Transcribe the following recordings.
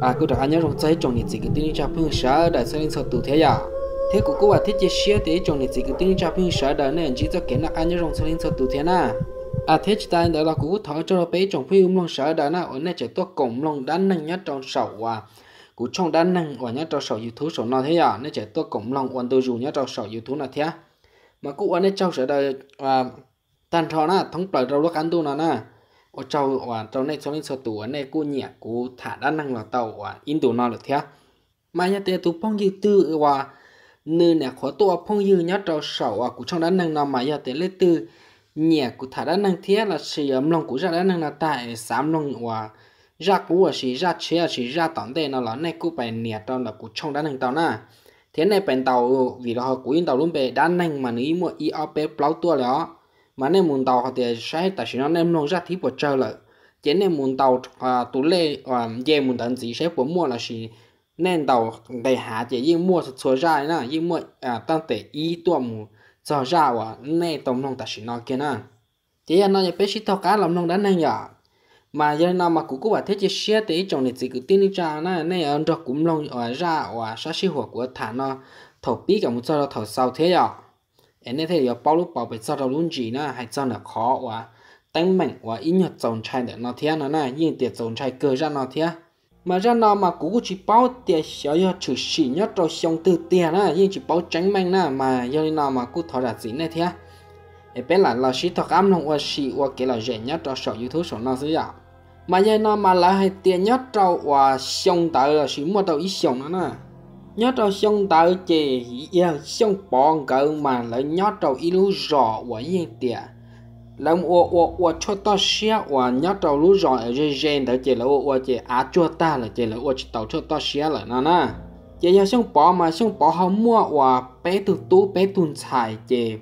à cô đã nhớ rồi trái trong những gì cái tiếng cha phương sở đã sẽ lên sau tù thế à? Thế của cô à thích chia sẻ thế trong những gì cái tiếng cha phương sở đã nên chỉ cho cái nào anh nhớ rồi sẽ lên sau tù thế na. À thế chỉ tại đó là cô thở cho nó bé trong phi um long xã đã na ở nơi chạy to cổng long đan năng nhất trong sầu à. Cô trong đan năng ở nhất trong sầu youtube sầu nào thế à? Nơi chạy to cổng long quan tôi dùng nhất trong sầu youtube nào thế à? Mà cụ anh ấy cháu sẽ đời à tan thọ na, thống bảy đâu lúc ăn tu nó na. Ở cháu và cháu này cháu này số tuổi này cụ nhẹ, cụ thả đa năng là tàu và in tu nó được thế. Mà nhà tiền tụ phong dư tư và nơi nè, khó tổ phong dư nhớ cháu sầu à cụ trong đa năng nào mà nhà tiền lấy tư. Nhẹ, cụ thả đa năng thế là sử ấm lòng, cụ ra đa năng là tại sám lòng và ra cú là sử ra chế là sử ra tổng tiền nó là này, cụ phải nhẹ trong là cụ trong đa năng tàu na thế này bèn tàu ừ, vì đó của in tàu luôn về đan nành mà nếu mua ở op plau tua đó mà nên muốn tàu họ thì sẽ tại sao nên nông ra thì bộ chơi lại chỉ nên muốn tàu à tủ lệ à về muốn tận gì sẽ bộ mua là gì nên tàu để hạ chỉ yên mua số ra nè yên mua à tăng tệ ý tua mù cho ra và nên tổng nông tại sao nó kia nè chỉ là nó chỉ biết chỉ tàu cá làm nông đan nành nhở mà giờ nào mà cũng có bảo thế chứ xe thì trong này chỉ cứ tin đi ra nè này ăn được cũng lòng ở ra và sát sinh hoạt của thả nó. Thầu bí cả một cho thầu sau thế à? Anh thế thấy bao lúc bảo vệ sau đâu luôn gì nữa, hay cho nó khó quá. Tăng mạnh quá, ít nhất tồn trai để nó thế nó này nhưng tiền tồn trai cơ ra nó thế. Mà ra nó mà cũng chỉ bao tiền xíu giờ chữ xỉ nhất rồi xong từ tiền á nhưng chỉ bao tránh mạnh nè mà giờ nào mà cũng thọ ra gì này thế. Em bé là là sĩ thật âm lòng, qua sĩ, qua cái là rẻ nhất cho sở youtube sở nó dưới à? Mà giờ nó mà là hay tiền nhất trâu và xong tới là sĩ mua tàu ít xong nữa nè. Nhớ trâu xong tờ chỉ giờ dạ, xong bọn cỡ mà lại nhớ trâu ít lú rõ và yên tiền làm ô ô ô cho ta xe và nhớ trâu lú rõ ở trên trên đó chỉ là ô ô chỉ à cho ta là chỉ là ô chỉ tàu cho ta xe là nè nè. Chỉ giờ xong bỏ mà xong bỏ không mua và bé tu tú, bé tuần xài chỉ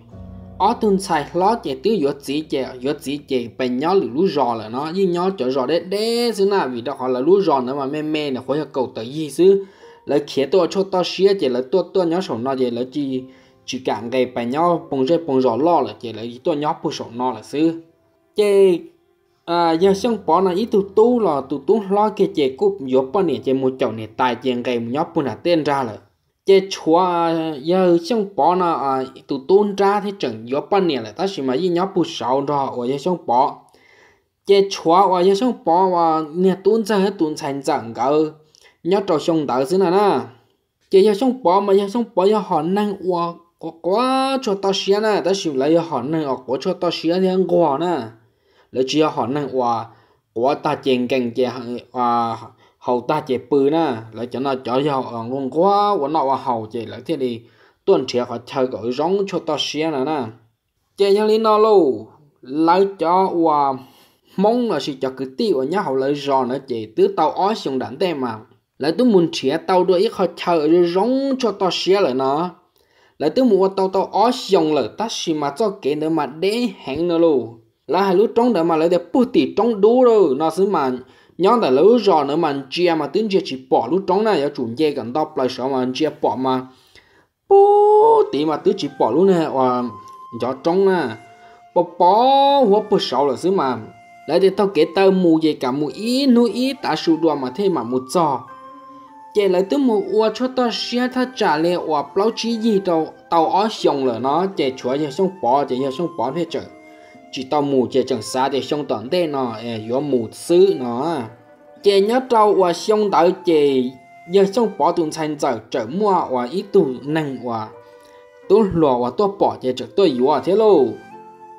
ở tuần xài lo chỉ tiêu yếu chỉ chỉ yếu chỉ chỉ bên nhớ lú rò là nó. Như nhau cho rò đấy đấy xứ nào vì đó họ là lú rò nữa mà mê mê là khối cầu tới gì xứ. Lấy khía tôi cho tao xía chỉ lấy tôi tôi nhớ sổ nó, chỉ lấy chỉ chỉ cả ngày bài nhau bông rơi bông rò lo là chỉ lấy tôi nhớ bông sổ nó là xứ. Chỉ à giờ xong bỏ là ít tu tu là tu tu lo cái chỉ cúp yếu bao nhiêu chỉ một chậu này tài chỉ ngày nhớ bông là tên ra là chế chua giờ xong bỏ là à tụ tôn ra thì chẳng gió ban nè là ta chỉ mà gì nhớ bù sổ đó ở giờ xong bỏ chế chua ở giờ xong bỏ và nè tôn ra hết tôn thành chẳng cái nhớ trò xong đỡ xí nè na chế giờ xong bỏ mà giờ xong bỏ giờ họ năng qua có quá cho ta xia na, ta chỉ lấy họ năng ở có cho ta xia thì ăn quả na. Lấy chỉ họ năng qua quá ta chèn cành chè à hậu ta chế bự na lại cho nó cho giàu ở ngon quá quá nó và hậu chế lại thế đi. Tuần trẻ họ chơi gọi giống cho ta xe nè nè. Chế nhân lý nó lâu, lấy cho qua mong là sự cho cứ tiêu ở nhà hậu lấy giò nữa chế tứ tàu ó xuống đẳng tem mà. Lại tôi muốn trẻ tàu đôi ít họ chờ rồi rong cho ta xe lại nó. Lại tôi muốn tàu tàu ó xuống lại ta xì mà cho cái nữa mà để hẹn nữa luôn là hai lúc trong đó mà lại để bút tỉ trong đủ rồi nó xứ mà nhóm đã lỡ rõ nữa mà chia mà tính chia chỉ bỏ lúc trong này, ở chủ nhà gần đó lại sợ mà chia bỏ mà. Bố, tí mà tứ chỉ bỏ luôn này và cho trong nè à. bỏ bỏ hoa bỏ sầu là xứ mà. Lại để tao kể tao mù gì cả mù ý nu ý ta sưu đua mà thế mà một giò kể lại tứ mù ua cho tao xe ta trả lệ ua bao chí gì đâu tao ở xong rồi nó chạy chúa chỉ xong bỏ chỉ xong bỏ thế trời chỉ tao mù chè chẳng xa thì xong toàn đây nó gió mù sư nó chè nhớ trâu và xong tới chè giờ xong bỏ tuần thành giờ trở mua và ít tuần năng và tôi lùa và tôi bỏ chè trở tôi yếu thế lô.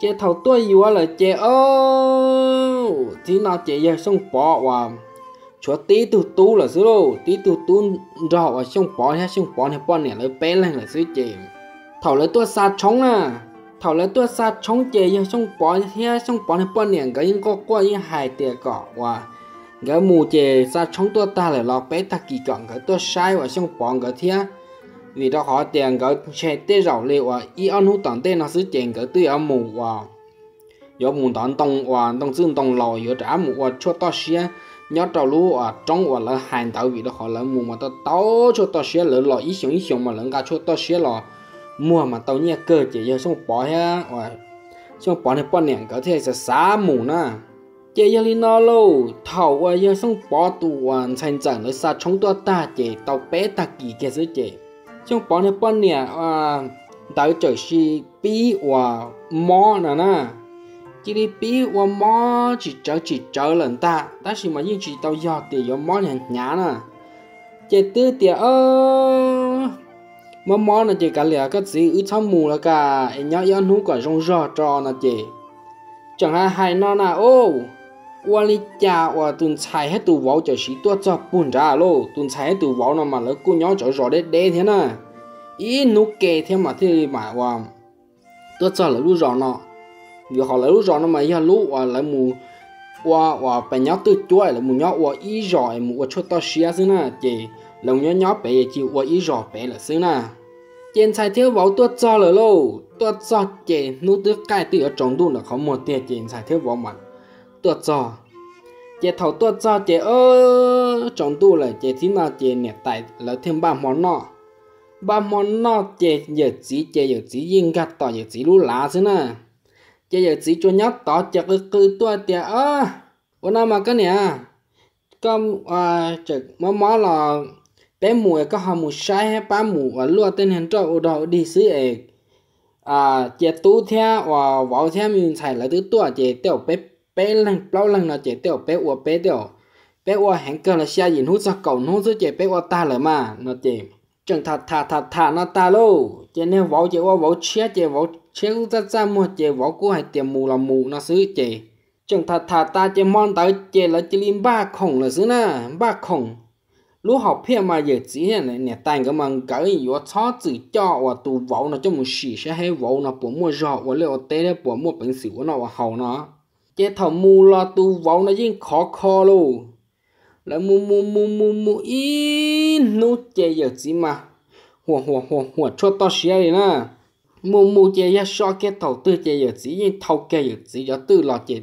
Chè thầu tôi yếu là chè, ô thì nào chè giờ xong bỏ và chúa tí tu tu là xứ lô, tí tu tu rõ và xong bỏ ha xong bỏ ha bỏ nè, lấy bé lên là xứ chè. Thầu lấy tôi xa chống à thảo lấy tua xa chống chế ha xong bỏ thế xong bỏ ha bỏ niệm cái những có qua những hài tiền cọ và cái mù chế xa chống tua ta lại lo bé ta kỳ cận cái tua sai và xong bỏ cái thế vì đó họ tiền cái chế tê rào liệu và y ăn hút tận tê nó sẽ tiền cái tươi ở mù và có mù tận tông và tông dương tông lò có trả mù và cho to xe nhớ trâu lú và trong và là hành tạo vì đó họ là mù mà tao tao cho tao xe lỡ lò ý xong ý xong mà lỡ cả cho tao xe lò mua mà tàu nhẹ cơ chỉ giờ xong bỏ ha rồi xong bỏ này, bỏ nẹn có thể sẽ xá mù na chỉ giờ đi nó lâu thầu qua giờ xong bỏ tù hoàn thành chẳng nó xa chống tua ta chỉ tàu bé ta kỳ kia dưới chỉ xong bỏ này, bỏ nẹn à tàu chờ si bí và mò nè na chỉ đi bí và mò chỉ chờ chỉ chờ lần ta. Ta chỉ mà những chỉ tàu giọt thì có mò nhàn nhã nè chỉ tư tiệt ơi mà mò là chỉ cả lẽ cái gì ứ thăm mù là cả, em nhớ yên hú cả rong rò trò là chỉ. Chẳng hạn hai nó nè ô, qua đi cha, qua tuần xài hết tụ võ cho sĩ tua cho bùn ra lô, tuần xài hết tụ võ nó mà nó cô nhớ cho rõ đấy đấy thế nè. Ý nụ kề thế mà thế mà qua tua cho là lú rõ nó vì họ là lú rõ nó mà giờ lú qua lại mù, qua qua bé nhớ từ chuối là mù nhớ qua ý rõ mù qua cho tao xia thế nè, chị lòng nhớ nhớ bé chịu quá ý rõ bé là xứ nè trên sai thiếu võ tua cho là lô tua cho chị nụ tứ cái từ ở trong đun là không một tiền trên sai thiếu võ mặt. Tua cho. Chị thầu tua cho chị ơ, trong tu là chị thì nào chị nè tại là thêm ba món nọ. Ba món nọ chị giờ chỉ chị giờ chỉ yên gạt tỏ, giờ chỉ lú lá xứ nè chị giờ chỉ cho nhát tỏ chị cứ cứ tua tiệt ơ. Ủa nào mà cái nè. Con à chực mó mó là bé mùa có họ một sai hay ba mùa ở lúa tên hình cho ở đó đi xứ ấy à chị tu theo ờ, và vào theo mình xài lại thứ tua, chị tiểu bé bé lần bao lần là chị tiểu bé ua bé tiểu. Bé ua hẹn cơ là xe nhìn hút ra cầu nó dưới chị bé ua ta là mà nó chị chẳng thà thà thà thà nó ta lô. Chị nên vào chị ua vào chia chị vào chia cũng ra ra mua, chị vào cũng hay tiền mù là mù nó xứ chị. Chẳng thà thà ta, chị mon tới, chị là chị lim ba khổng là xứ na, ba khổng lúc học phía mà giờ chỉ hiện này, nè, tay cái mà cái gì ở chó tự cho và tu vỗ nó, cho một xì sẽ hay vỗ nó, bỏ mua rọ và liệu té đấy bỏ mua bệnh xỉu nó và hầu nó. Cái thầu mù là tu vỗ nó dính khó khó luôn là mù mù mù mù mù in nút chơi giờ chỉ mà. Hùa hùa hùa hùa cho to xía này nè mù mù chơi giờ so cái thầu tư chơi giờ chỉ, nhưng thầu cái giờ chỉ cho tư là chơi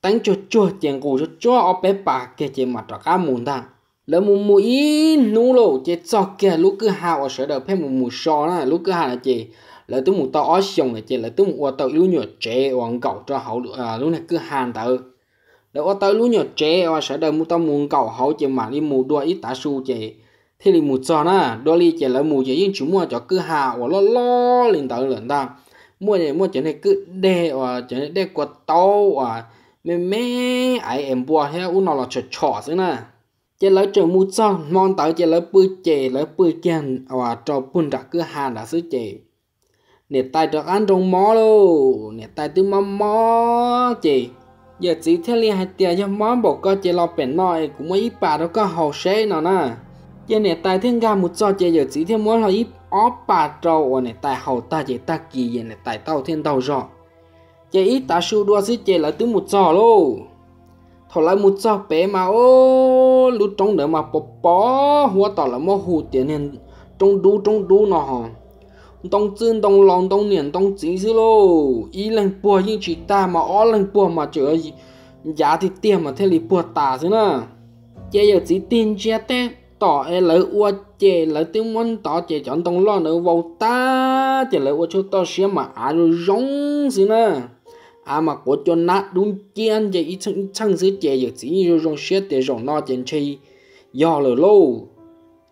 tăng cho cho tiền cũ cho cho ở bé bà cái chơi mà cho cá mù ta lỡ mù mù in nú lô chế cho kia lúc cứ hào ở sở đầu phép mù mù so nè lúc cứ hào là chế lỡ tôi mù tao ở xong là chế lỡ tôi mù tao lúc nhỏ chế hoàng cậu cho hậu à lúc này cứ hàn tao lỡ ở tao lúc nhỏ chế ở sở đầu mù tao mù cậu hậu chế mà đi mù đua ít tá su chế thế thì mù cho nè đua đi chế lỡ mù chế nhưng chúng mua cho cứ hào lo lo liền tao lần ta. Mua này, mua chế này cứ đe ở chế này đe quạt tao à mẹ mẹ ai em bùa theo u nó là chọt chọt thế nè chỉ lấy trường mu cho, mong tới chỉ lấy bươi chè, lấy bươi chèn và cho bún đặc cứ hàng là sứ chè. Nè tay được ăn trong mó lô, nè tay từ mó mó chè. Giờ chỉ theo liên hai tiền cho món bộ có chè lo bèn nói cũng mấy bà đó có hồ xe nào nè. Chế nè tay thiên ga một cho chè giờ chỉ thêm món là ít ó bà trâu nè tay hầu ta chè ta kỳ, giờ nè tay tao thiên tao rõ chè ít ta su đua sứ chè là từ một cho lô thọ lại một cho bé mà ô lúc trong đó mà bỏ bỏ hoa tỏ là mua hủ tiền hiện trong đu trong đu nó hả tông chân tông lòng tông niệm tông chỉ xí lô ý lần bùa nhưng chỉ ta mà ó lần bùa mà chở giá thì tiền mà thế là bùa ta xí nè chế giờ chỉ tin chế té tỏ e lấy ua chế lấy tiếng muốn tỏ chế chọn tông lo nữa vào ta chế lấy ua chỗ tao xem mà à rồi giống xí nè à mà có cho nát đúng chén vậy ít chăng chăng dưới chè giờ chỉ như rong xét để rong no chén chi do lờ lâu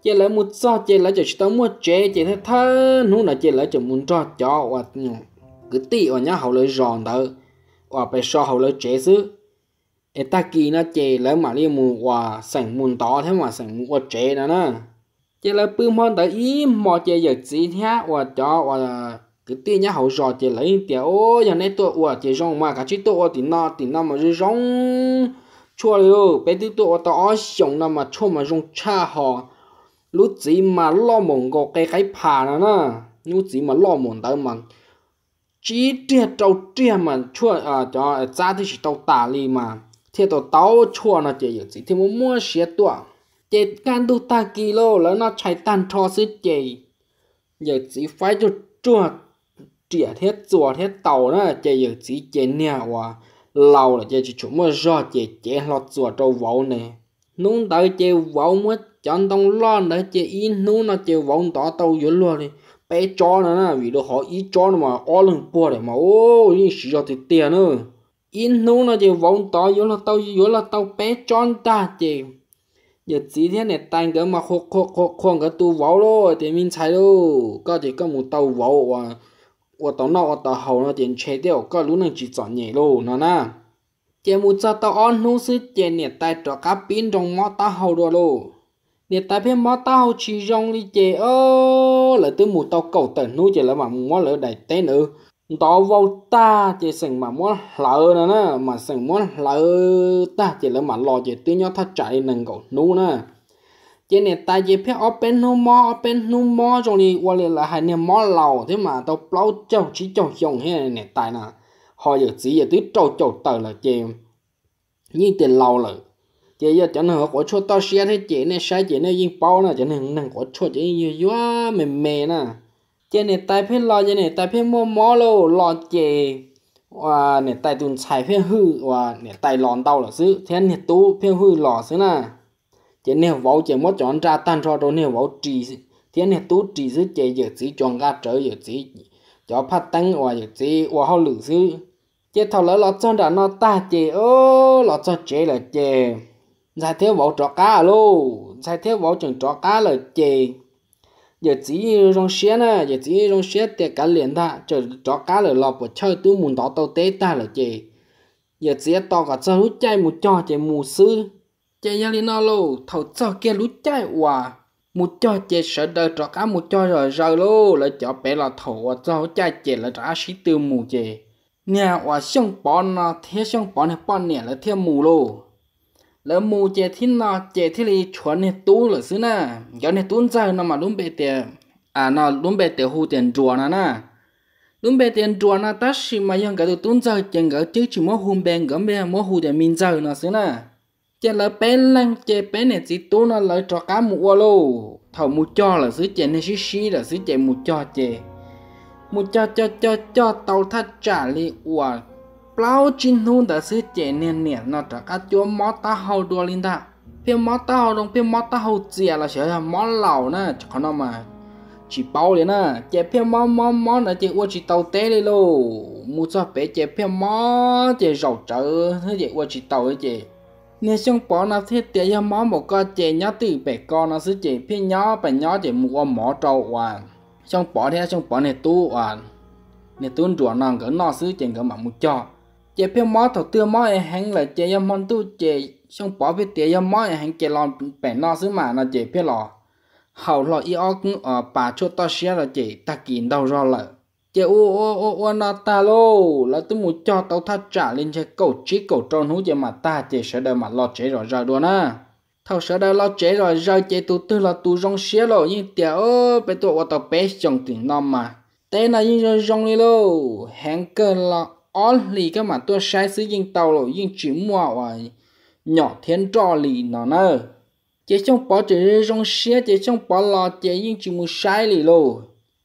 chè lại một sao chè lại cho tao mua chè chè thế thân nó là chè lại cho muốn cho cho và cứ tì ở nhà hậu lời ròn đó và phải so hậu lời chè xứ ê ta kỳ nó chè lại mà đi mua và sành muốn to thế mà sành mua chè nữa nè chè lại bưng hơn tới ý mò chè giờ chỉ thế và cho và cái tia nhá, hậu rồi thì lấy tia ô, giờ này tôi ủa thì rong mà, cả chứ tôi thì nó thì nó mà rong. Chua rồi bé tí tôi tao sống nó mà chua mà rong cha họ lúc gì mà lo mồm có cái cái phà nữa nè. Lúc gì mà lo mồm tới mà chỉ tia trâu tia mà chua à cho à, ra thì chỉ tao tả li mà. Thế tao tao chua nó chỉ gì thì muốn mua xe tua chết gan đu ta kilo là nó chạy tan cho sức gì giờ chỉ phải cho chuột trẻ thế chùa thế tàu đó chỉ giờ chỉ chỉ nhà hòa. Lâu là chỉ chúng mà do chỉ chỉ lọt chùa trâu vậu nè. Nung tới chỉ vậu mới, chọn tông lo nữa chỉ in nung nó chỉ vậu tỏ tàu dữ luôn đi. Bé cho nữa nè vì đó họ ít cho nó mà ó lần bùa để mà ô như sử dụng thì tiền nữa in nô nó chỉ vòng tỏ dữ là tàu dữ là tàu bé cho ta chỉ giờ chỉ thế này tan cái mà khô khô khô khô cái tu võ luôn thì mình chạy luôn có chỉ có một tàu à, võ nó tiền chọn cho này pin trong rồi chỉ đi cầu đầy đó vào ta chỉ sừng mà muốn lỡ nữa nè mà sừng muốn lỡ ta chỉ là mà lo chỉ tự nhau thắt chạy nâng cậu nú nè chỉ này ta chỉ phải open nu mò open nu mò trong đi qua là hai nè mò lầu thế mà tao bao châu chỉ châu dùng hết này tại nè họ giờ chỉ giờ tứ châu châu tờ là chỉ như tiền lầu rồi chỉ giờ chẳng hạn có chỗ tao xe thế chỉ này sai chỉ này yên bao nè chẳng hạn nâng có chỗ chỉ như quá mềm mềm nè chế này tai phê lo chế này tai phê mua mò lô lo chế và này tai tuần xài phê hư và này tai lòn đau là xứ thế này tú phê hư lò xứ nè chỉ nếu vấu chỉ mất chọn ra tan cho đồ nếu vấu trì thế này tú trì giữ chế giờ chỉ chọn ra trở giờ chỉ cho phát tăng và giờ chỉ và họ lử giữ chế thầu lỡ lọ cho đã nó ta chế ô lọ cho chế là chế giải thiếu vấu trọ cá lô. Giải thiếu vấu chừng trọ cá là chế giờ chỉ trong xe nè, giờ chỉ trong xe để cả liền ta chờ trọ cá là lọp của chơi tu muốn đó tàu tế ta là chỉ giờ chỉ to cả cho hút chạy một cho chị mù sư chế nhà lý nó lô thầu cho kia lút chạy hòa. Một cho chế sợ đời trọ cá, một cho rồi rồi lô. Lại cho bé là thầu cho chạy chế là trả sĩ tư mù chế nhà hòa xong bỏ nó thế xong bỏ này bỏ nè là thêm mù lô. Lỡ mù chế thiên nó chế thiên li chuẩn này tú là xứ nè giờ này tu ra nó mà đúng bề tiền à nó đúng bề tiền hù tiền chùa nè nè đúng bề tiền chùa nè ta xì mà yang cái tu ra chừng cái chứ chỉ mua hùm bèn cái bè mua hu tiền min ra nó xứ nè chè lỡ bé lăng, chè bé này chỉ tu nó lỡ cho cá mù lô. Thầu mù cho là xứ chè này xí xí, là xứ chè mù cho chè. Mù cho cho cho cho tàu thắt trả li uа plau chín hôn đã xứ chè nền nền nó trả cá chúa mót ta hầu đua linh ta. Phía mót ta hầu đồng phía mót ta hầu chè là sẽ là mót lẩu nè cho nó mà chỉ bao liền nè chè phía mót mót mót là chè qua chỉ tàu té đi lô. Mua cho bé chè phía mót chè rầu trở, thế chè qua chỉ tàu chè nên nếu xong bỏ nó thiết tiền cho máu một con chè nhá từ bé con nó sẽ chè phi nhá bé nhá chè mua mỏ trâu hoàn xong bỏ thì xong bỏ này tu hoàn này tu rửa nàng cái nó xứ chè cái mà mua cho. Chè phi máu thầu tiêu máu em hang là chè cho món tu chè xong bỏ phi tiền cho máu em hang chè lon bẻ nó xứ mà nó chè phi lò. Hậu lò y ó cũng ở bà chốt to xé là chè ta kín đâu rồi lợi chế ô ô ô ô nó ta lô. Là tôi muốn cho tao thắt trả lên chế cầu trí cầu tròn hú chế mà ta chế sẽ đời mà lọt chế rồi rồi đùa á, thầu sẽ đời lọt chế rồi rồi chế tu tư là tu rong xía lô. Nhưng tiệt ô bé tụi ô tao bé chồng tiền nom mà. Tên là nhưng rồi rong đi lô. Hẹn cơ là ó lì cái mà tôi sai sử dụng tàu rồi nhưng chỉ mua và nhỏ thiên trò lì nó nè chỉ trong bỏ chế rong xía chỉ trong bỏ lo chỉ nhưng chỉ mua sai lì lô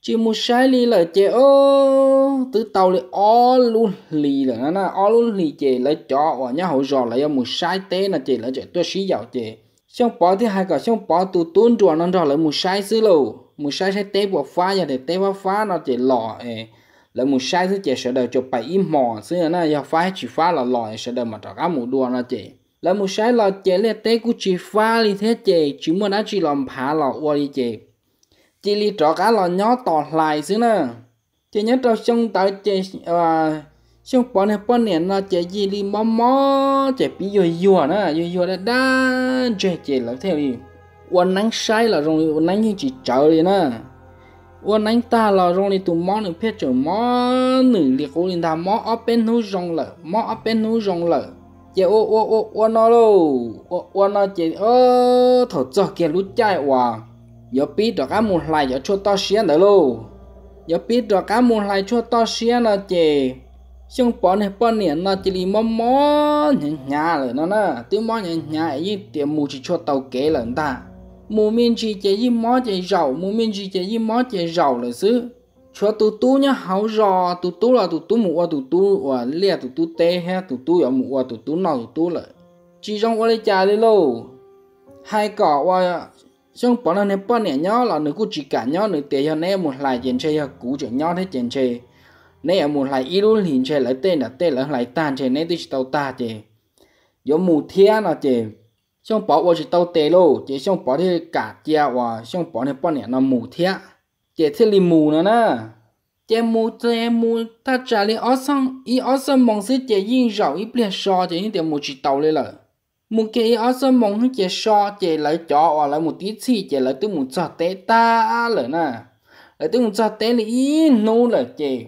chỉ một sai lì là chế ô từ tàu lì ó luôn lì là nó nè ó luôn lì chế lấy cho và nhá hậu rò lấy một sai té là chế lấy chế tôi xí dạo chế trong bỏ thứ hai cả trong bỏ tụ tuôn trò nó rồi lấy một sai xứ lô một sai sai té bỏ phá giờ để té bỏ phá nó chế lò ấy là một sai thứ chế sẽ đầu cho bảy im mò xứ là nó giờ phá chỉ phá là lòi sẽ đầu mà cho cá một đua nó chế là một sai là chế là té của chỉ phá đi thế chế chỉ muốn nó chỉ làm phá là qua đi chế chỉ li trọ cá lò nhỏ tỏ lại xứ nè chỉ nhớ trâu sông tới chỉ à sông bỏ này bỏ nè nó chỉ gì li mò mò chỉ bị yu yu nè yu yu đã đã chỉ chỉ là theo đi quần nắng sai là rồi quần nắng như chỉ chờ đi nè quần nắng ta là rồi đi tụ mò nửa phía chờ mò nửa liệt cố lên ta mò ở bên núi rong lợ mò ở bên núi rong lợ chị ô ô ô ô nó lô ô ô nó chị ô thổ cho kia lút chạy hoa giờ biết được cá mùn lại giờ cho to xía nữa luôn giờ biết được cá mùn lại cho to xía nó chè. Xong bỏ này, bỏ nè nó chỉ li mò mò nhả nhả rồi nó nè. Tiếng mò nhả nhả ấy tiệm mù chỉ cho tàu kế lần ta. Mù miên chỉ chè gì mò chè rầu mù miên chỉ chè gì mò chè rầu là xứ. Cho tụ tụ nhá hậu rò tụ tụ là tụ tụ mù tụ tụ à lia tụ tụ tê ha tụ tụ ở mù tụ tụ nào tụ tụ là chỉ trong qua đây chả đi lâu hai cỏ qua xong bỏ nó nên bỏ nè nhỏ là nó cũng chỉ cả nhau nữa tiền cho nè một lại chuyện chơi cũ cho nhau thế chuyện chơi nè một lại ít luôn liền chơi lại tên là tên là lại tan chơi nè tôi chỉ tàu ta chơi giống mù thiên là chơi xong, bỏ vào chỉ tàu tê lô chơi xong, bỏ thì cả chia và xong, bỏ nên bỏ nè nó mù thiên chơi thế li mù nữa nè. Chơi mù chơi mù, ta trả lại ở xong ý ở xong mong sẽ chơi yên rau ít biết sao chơi những tiền mù chỉ tàu lên rồi một cái ở sân mong hắn chơi so chơi lại cho hoặc là một tí chi chơi lại tôi muốn cho té ta rồi nè lại tôi muốn cho té là ý nô là chơi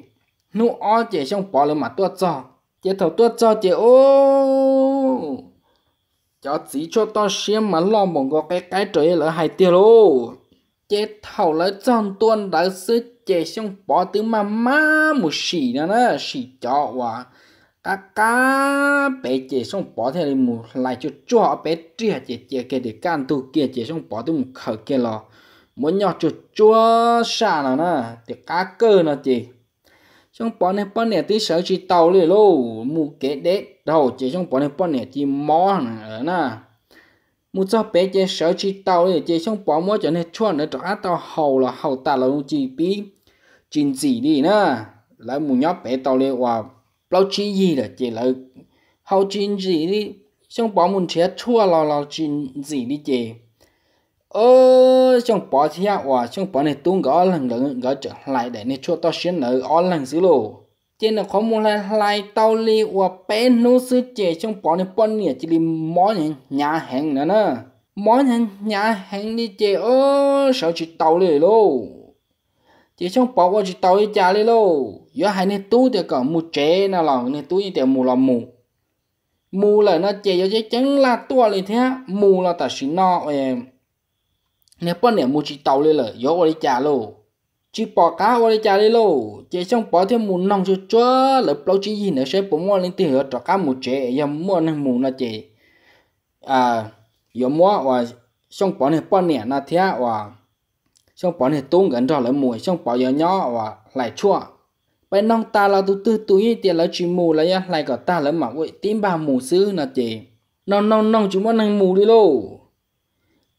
nô ở chơi xong bỏ lại mà tôi cho chơi thầu tôi cho chơi ô. Cho chỉ cho tôi xem mà lo một cái cái trời là hai tiêu lô chơi thầu lại trong tuần đã sức chơi xong bỏ từ mà má một xì nữa nè xì chó hoặc cá cá bé chế xong bỏ theo mù lại cho cho bé chia chế chế cái để can tu kia chế xong bỏ tu mù khẩu kia lo muốn nhỏ cho cho xa nào nè, thì cá cơ nó chế xong bỏ này bỏ này tí sợ chỉ tàu liền lô. Mù kế đế, đầu chế xong bỏ này bỏ này chỉ mò nữa nè. Mù cho bé chế sợ chỉ tàu liền chế xong bỏ mò cho nên cho nữa cho tàu hầu là hầu ta là chỉ bí. Chín gì đi nè. Lại mù nhỏ bé tàu liền vào lâu chi gì là chỉ là hậu chín gì đi, xong bỏ muốn chết chua lo lo chín gì đi chị ơ, xong bỏ thì à hòa, xong bỏ này tung gõ lần lần gõ trở lại để này chua to xuyên nợ ở lần xíu lô trên là có một lần lại tao li hòa bé nô sư chị xong bỏ này bỏ nè chỉ đi món nhà nhà hàng nữa nè. Món nhà nhà hàng đi chị ơ, sao chỉ tao li lô chỉ xong bỏ qua chỉ tàu đi trả li lô giờ hai nè tu thì có mù chế nào lòng này tu thì mù là mù mù là nó chế cho chẳng là tua lên thế mù là ta xin nọ em. Nè bọn nè mù chỉ tàu lên là giờ qua đi trả lô chỉ bỏ cá qua đi trả đi lô chế xong bỏ thêm mù nong cho chớ là bao chỉ gì nữa sẽ bỏ mua lên tiền cho cá mù chế giờ mua nè mù nó chế à giờ mua và xong bỏ nè bọn nè, nó thế và xong bỏ nè tung gần đó là mùi, xong bỏ giờ nhỏ và lại chua bây nông ta là tu tư túi tiền là chỉ mù là ya lại cả ta là mà vậy tím ba mù sư là chị nông nông nông chúng nó năng mù đi lô.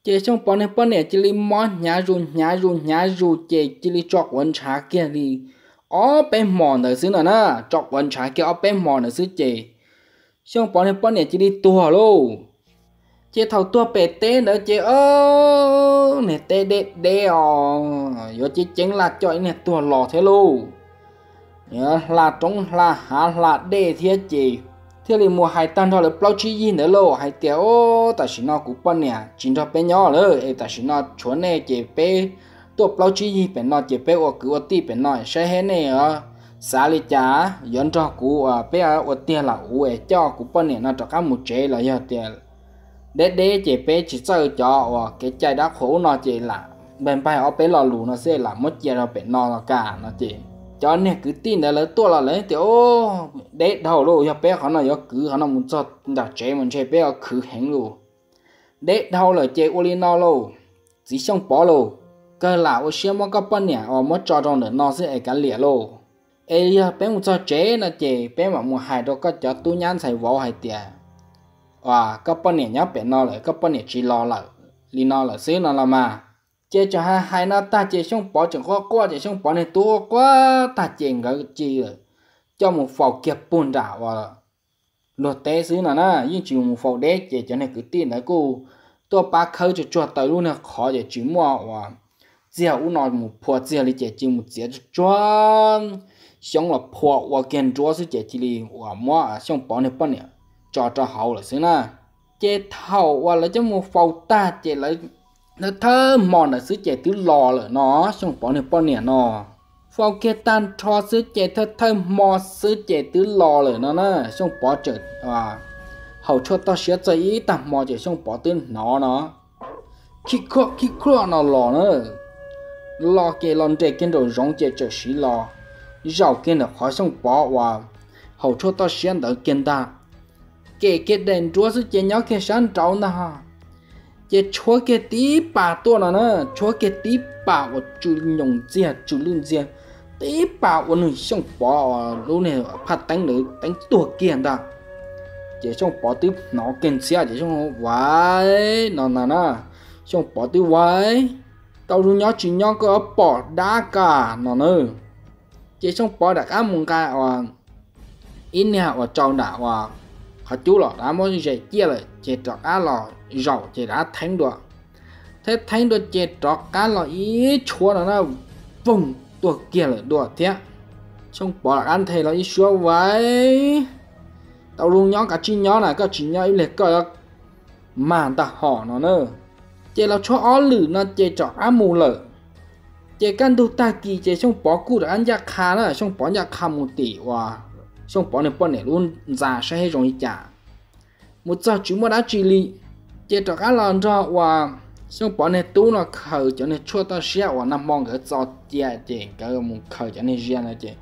Chị trong bọn này bọn này chỉ li mò nhá ru nhá ru nhá ru chị chỉ li chọc vấn trà kia đi. Ó bên mòn nữa xứ nữa nè chọc vấn trà kia, ó bên mòn nữa xứ chị trong bọn này bọn này chỉ li tua lô. Chị thầu tua bể té nữa chị ơ, nè tê đê đê ò. Yo chị chính là chọi nè tua lò thế luôn là trong là hà là đê thiết gì thế thì mua hai tan thôi là bao chi gì nữa lô? Hai tiểu ta chỉ nó cũng bận nè? Chính cho bé nhỏ nữa ấy ta chỉ nó chuẩn nè chỉ bé? Tổ bao chi gì bé nó chỉ bé ở cứ ở ti bé nó sẽ hết nè ở xả lý trả dẫn cho cụ ở bé ở tiền là u ấy cho cụ bận nè, nó cho các một chế là giờ tiền để để chỉ bé chỉ sợ cho ở cái chạy đã khổ nó chỉ là, bên phải ở bé lò lù nó sẽ là mất giờ rồi bé nó là cả, nó chỉ cho nên cứ tin là tua là lấy thì, ô để đầu luôn cho bé họ nó cho cứ họ nó muốn cho đặt chế mình chế bé cứ hẹn luôn để đầu là chế ô nó luôn chỉ xong bỏ luôn cơ là ô xem mà có bao nhiêu ở mất cho trong nữa, nó sẽ cái liệt luôn giờ bé muốn cho chế là chế bé mà muốn hại đâu có cho tu nhắn xài vỏ hại tiền và có bạn này nhớ bé nó lại có bạn này chỉ lo lại li nó là xí nó là mà chế cho hai hai nó ta chế xong bỏ chẳng khó qua chế xong bỏ này tua quá ta chế ngỡ chi rồi cho một phòng kiệp buồn đảo và luật tế xứ là na nhưng chỉ một phòng đế chế cho này cứ tin đấy cô tôi ba khâu cho cho tới luôn là khó để chỉ mua và giờ u nói một phò giờ li chế chỉ một giờ cho xong là phò và kiện chúa sẽ chế chỉ li và mua xong bỏ này bỏ này cho cho hậu là xứ na chế thầu và lấy cho một phòng ta chế lại nó thơ mòn là xứ chế tứ lò là nó, xong bỏ này bỏ nè nó phòng kia tan cho xứ chế thơ thơ mò xứ chế tứ lò là nó nè, xong bỏ chợ à hậu cho tao sẽ chơi ý tạm mò chế xong bỏ tên nó nó. Khi khó khi khó nó lò nữa lò kia lòn trẻ kiến đồ rong chế chợ xí lò. Rào kia là khó xong bỏ và hậu cho tao sẽ đỡ kiến ta. Kể cái đèn chúa sự chế nhau kia sáng trâu nè ha chế chúa cái tí bà tua nè nè. Chúa cái tí bà của chú nhung chia chú lưng chia tí bà của người xong bỏ lúc này phát đánh nữ đánh tua kia ta? Chế xong bỏ tí nó kèn xe chế xong vãi nó nè nè. Xong bỏ tiêu vậy tao luôn nhớ chỉ nhớ có bỏ đá cả nó nè, chỉ xong bỏ đặc ăn mùng cái à, in nhà và trâu đã và họ chú lọ đã muốn gì chia lại chế trọc á lò rau chế đã thánh được thế thánh được chế trọc cá lò ý chúa nó nó vùng tuột kia là đùa thế trong bỏ đặc ăn thầy là ý chúa vậy. Tao luôn nhó cả chi nhó này có chỉ nhó ý lệch coi mà ta họ nó nữa chế là chúa ó lử nó chế trọc á mù lợ chế căn đồ ta kỳ chế trong bỏ cụ đã ăn giặc khá là trong bỏ giặc khá một tỷ và trong bỏ này bỏ này luôn già sẽ hay 容易 trả một giờ chúng mà đã chỉ lý. Chế cho cá lòn cho và xong bọn này tu nó khởi cho nên chua ta xe và nằm mong cái cho chè chè cái một khởi cho nên riêng là chè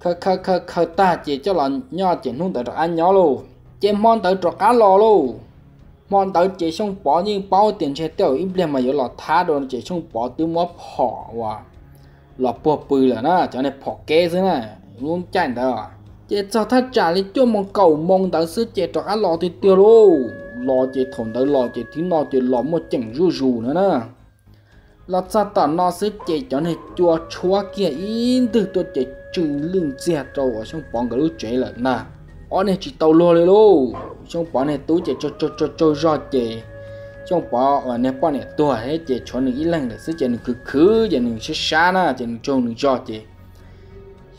khởi khởi khởi khởi ta chỉ cho là nhỏ chỉ không tới được ăn nhỏ luôn chỉ mong tới được cá lò luôn mong tới chỉ xong bỏ nhưng bao tiền chè tiêu im liền mà giờ là thả đồ chỉ xong bỏ từ mua phỏ và là bỏ bự là nó, cho nên phỏ kế thế này. Luôn chạy đó chỉ trả lý cho mong cầu mong tới sự chế cho ăn lò thì tiêu lô. Lò chế thổn tới lò chế thì nó chế lò một chẳng rù rù nữa nè. Là cho ta nó sự chế cho nên chua chua kia in từ tôi chế chừng lưng chế trâu ở trong bọn cái lúc chế là nè. Ở này chỉ tàu lô lên lô. Trong bọn này tú chế cho cho cho cho cho chế trong bỏ ở nè bọn này tôi hết chế cho nên ít lần được sự chế nên cứ cứ chế nên sẽ xa nè chế nên cho nên cho chế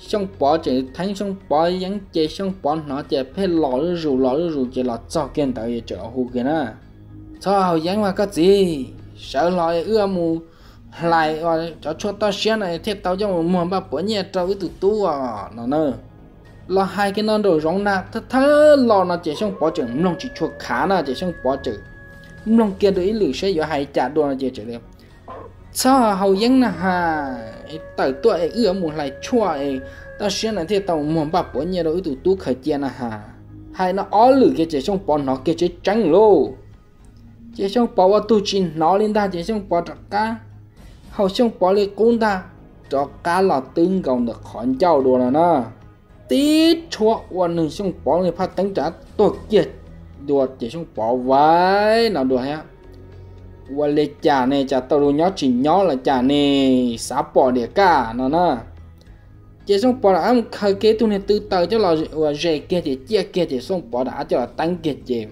xong bỏ chỉ thánh xong bỏ yến chế xong bỏ nó chế phải lò rủ lò rủ chế là cho kiến tạo để chở hù kia nè cho hậu yến mà có gì sợ lò ưa mù lại và cho cho tao xe này thiết tao cho một mùa ba bữa nhẹ trâu với tụ tu à. Nó nè là hai cái non đồ rong nè thật thơ lò nó chế xong bỏ chừng mông chỉ chuột khá nè chế xong bỏ chừng mông kia đối lử sẽ giữa hai chả đồ nó chế chừng đẹp cho hầu dân là hà tới tuổi ưa một lại chua, ấy. Ta xuyên là thế tàu muốn bắp bữa nhẹ đâu tụi tu khởi tiền là hà. Hay nó ó lử cái chế trong bọn nó cái chế trắng lô. Chế trong bọn vào tu chín nó lên ta, chế trong bọn trọc cá. Hầu trong bọn lên cũng ta cho cá là tương gồng được khỏi cháu đồ là nó. Tí chua quan nương trong bọn lên phát tấn trả tôi kiệt. Đồ chế trong bọn vai nào đồ hả? và lệ cha này cha tàu đồ nhỏ chỉ nhỏ là cha này xá bỏ để cả nó na, chỉ xong bỏ là ăn khai kế tu này tư tờ cho là và rẻ kia thì chia kia thì xong bỏ đã cho là tăng kia chị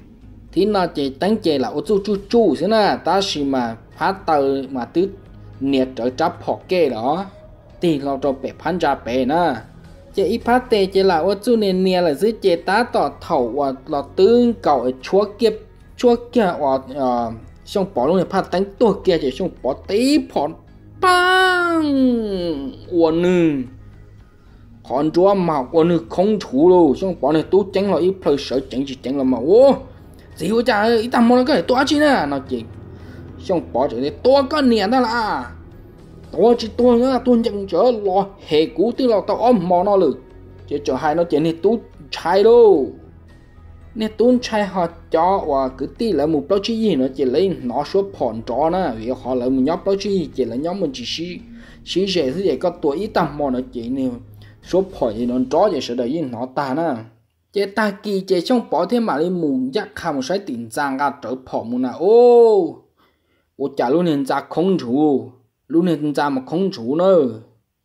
thì nó chỉ tăng chị là ô chú chú chú thế nè ta chỉ mà phát tờ mà tư nhiệt trở chấp họ kê đó. Thì nó cho bé phan ra bé na, chỉ ít phát tê chỉ là ô chú này nhiệt là giữ chế tá tỏ thầu và là tương cầu ở chúa kiếp chúa kia ở xong bỏ luôn này phát tăngตัวkia chỉ xong bỏ tí phòn bang 我呢 còn chúa mà quân nữ không chủ đâu xong bọn này tú tránh là ít phơi sợ tránh chỉ tránh là mà ô gì hả cha ít tầm mong cái này toa chi nè nó chỉ xong bỏ chỗ này toa cái niệm đó là toa chỉ toa nữa toa chẳng chở lo hệ cũ tư là tao ôm mò nó được chỉ cho hai nó chỉ này tú chạy đâu nè, tuôn chạy họ cho và cứ tí là một bao chi gì nó chỉ lấy, nó số phòn cho nó vì họ là một nhóm bao chi chỉ là nhóm mình chỉ xí xí rẻ thế gì có tuổi ít tầm mò nó chỉ nhiều số phòn gì nó cho vậy sẽ đợi nó ta nè. Chế ta kỳ chế trong bỏ thêm mà lên mù giác khám sai tiền giang ra trở phỏ mù à ô ô chả luôn hiện ra không chủ, luôn hiện ra mà không chủ nữa.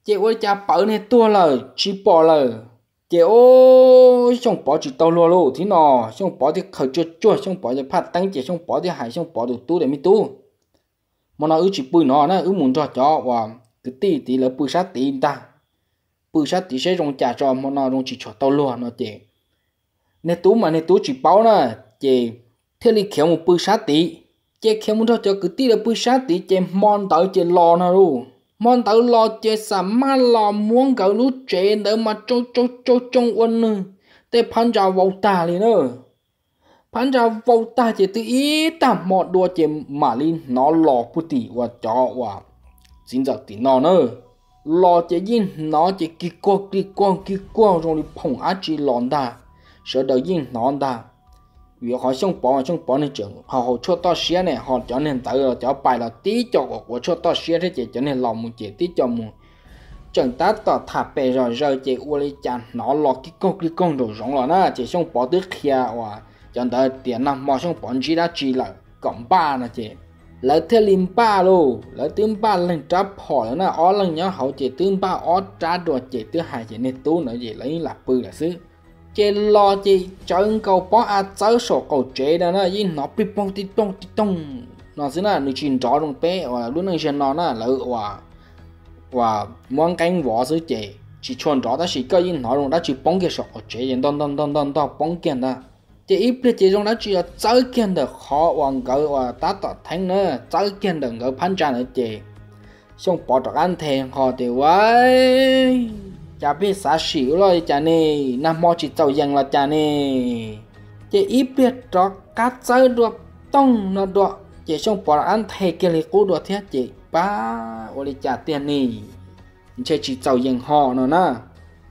Chế ô chả bảo này tua lời chỉ bỏ lời chế ô trong bỏ chỉ tàu lô lô thì nó xong bỏ thì khởi chua chua, xong bỏ thì phát tăng chế xong bỏ thì hải xong bỏ được tu để mi tu. Mà nó ư chỉ bùi nó nó ư muốn cho cho và cái tí tí là bùi sát tí ta. Bùi sát tí sẽ rong trả cho, mà nó rong chỉ cho tàu luôn nó chỉ nè tú mà nè tú chỉ báo nè chỉ thế li kéo một bùi sát tí chị kéo một cho cứ tí là bùi sát tí chị mòn tới chị lo nó luôn mòn tới lo chế sắm mà lo muốn cỡ lúc chế đỡ mà cho cho cho trong quân nữa để phán ra vô ta liền nữa phán ra vô ta chị tự ý ta mọt đua chế mà lên nó lo bút tì và chó và xin giật tì nó nữa lo chế yên nó chỉ kỳ qua kỳ qua kỳ qua rồi đi phồng á chỉ lòn ta sợ đời yên nó ta vì họ xong bỏ xong bỏ nên trường họ họ cho to xía này họ cho nên tự cho bài là tí cho của cho to xía thế chỉ cho nên lòng một chị tí cho một chẳng ta tỏ thả bề rồi rồi chỉ u lấy chăn nó lo cái con cái con đồ giống là na chỉ xong bỏ tức kia và chẳng ta tiền năm mà xong bỏ chỉ đã chỉ là cộng ba nè chỉ lỡ thêm lim ba luôn lỡ thêm ba lần trả phò nữa na ó lần nhớ hậu chỉ thêm ba ó trả đồ chỉ thứ hai chỉ nên tú nữa gì lấy là bự là xứ chỉ lo chi? Cho ứng cầu bỏ à cháu sổ cầu chế đó nó yên nó bị bông tí tông tí tông. Nó xứ là nữ chín rõ đồng bé, và lúc nâng chân nó là lỡ, và và muốn cánh võ xứ chế chỉ chọn rõ ta chỉ có yên nó đồng đó chỉ bông kia sổ cầu chế yên đông đông đông đông đông bông kia đó chỉ ít biết chế trong đó chỉ là cháu kia được khó hoàng gỡ và ta tỏ thánh nữa cháu kia được ngỡ phán trả nữa chế xong bỏ trọc ăn thèn họ thì vậy จะเป็นสาชิวเลยจ้ะนี่นำมอจิตเจ้ายังละจ้ะนี่จะอีเปียดอกกัดใจดวกต้องนะดอกจะช่องปออันเทเกลิกูดวกเทียจิป้าโอริจ่าเตียนนี่เชจิตเจ้ายังห่อเนาะนะ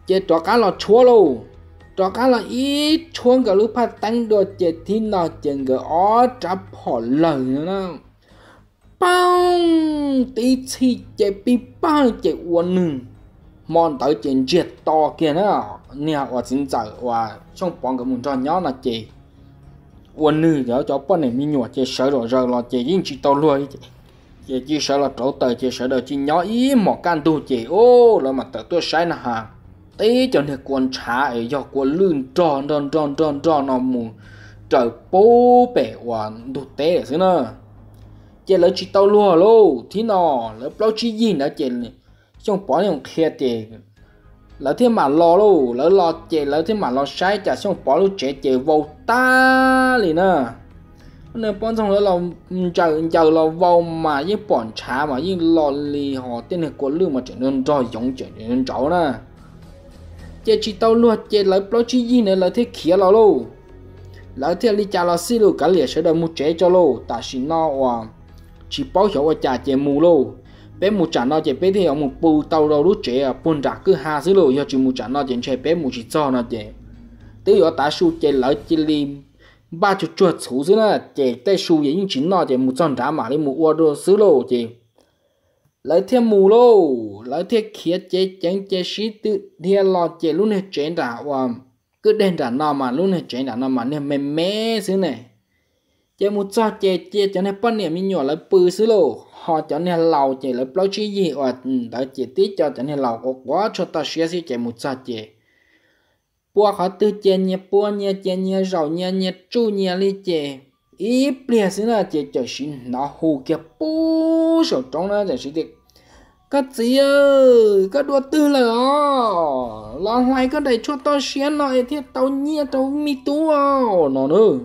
เจดอกกันเราชัวโลดอกกันเราอีช่วงกับลูกพัดตั้งดวกเจที่นอเจงกับอ๋อจับผ่อนเลยเนะป้องตีชีเจปีป้าเจอวนหนึ่ง mòn tới chuyện chết to kia nữa nè ở chính Trở, và trong bọn cái muốn cho nhỏ là chị quân nữ giờ cho bọn này mình nhỏ chị sợ rồi rồi là chị yên chị tao luôn chị. chỉ sợ là chỗ tờ chị sợ đời chị nhỏ ý một can tu chị ô là mà tờ tôi sai nè hàng tế cho nên quân trả ở do quân lươn tròn tròn tròn tròn tròn nó mù trời bố bể và đồ tế xí nữa Chị lấy chị tao luôn lô thì nó lấy bao chị gì nữa chị xong bỏ những kia thì lỡ thế mà lo lô, lỡ lo chè, lỡ thế mà lo sai chả, xong bỏ lô chè chè vô ta liền nè nên bọn xong lỡ lo chờ chờ lo vào mà với bọn trả mà với lo lì họ tên này của lương mà chuyện nên cho giống chuyện nên cháu nè chè chỉ tao luôn chè lỡ bao chi gì nữa lỡ thế kia lo lô. Lỡ thế lì chả lo xí lô, cả liền sẽ được mua chè cho lô, ta xin nó và chỉ bảo hiểu và trả chế mù lô bé một chả nó chỉ bé thì ông một bù tàu đâu lúc trẻ à bún trả cứ hà xí rồi, giờ chỉ một chả nó chỉ chơi bé một chỉ cho nó chơi, tới giờ ta su chơi lấy chế lim. Ba chục chuột số xí nè, chơi tay su vậy nhưng chính nó chế một trận đá mà đi một ô đô xí rồi chơi, lấy thêm mù lô lấy thêm khía chế chẳng chế sĩ tự thiên lo chế luôn này chơi đã và cứ đen đã nó mà luôn này chơi đã nó mà nên mềm mê xứ này chế một cho chế chế cho nên bắt niệm mình nhỏ lại bự xứ lô họ cho nên lầu chế lại bao chi gì và đã chế tí cho cho nên lầu có quá cho ta xía xí chế một cho chế bùa họ tự chế nhẹ, bùa nhẹ chế nhẹ, rau nhẹ nhẹ chu nhẹ li chế ít bia xí là chế cho xin nó hù kia bù sổ trong nó để xí được cái gì ơi cái đua tư là lo lại cái này cho tao xén lại thì tao nhia tao mi tú. À nó nữa